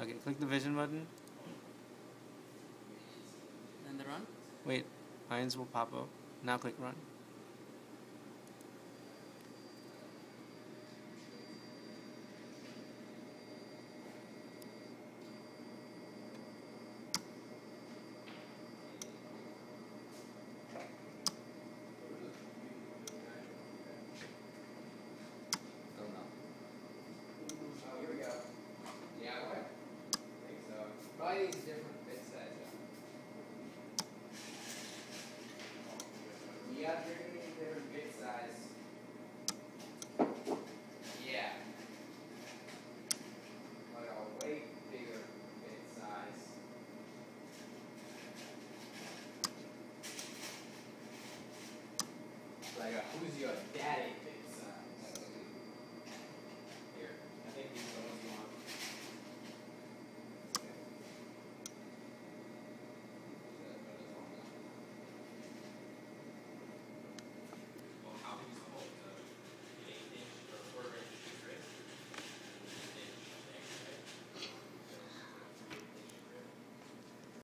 Okay, click the vision button. And the run? Wait, lines will pop up. Now click run. these different bit sizes. Different bit size. Yeah. But a way bigger bit size. Like a, who's your daddy?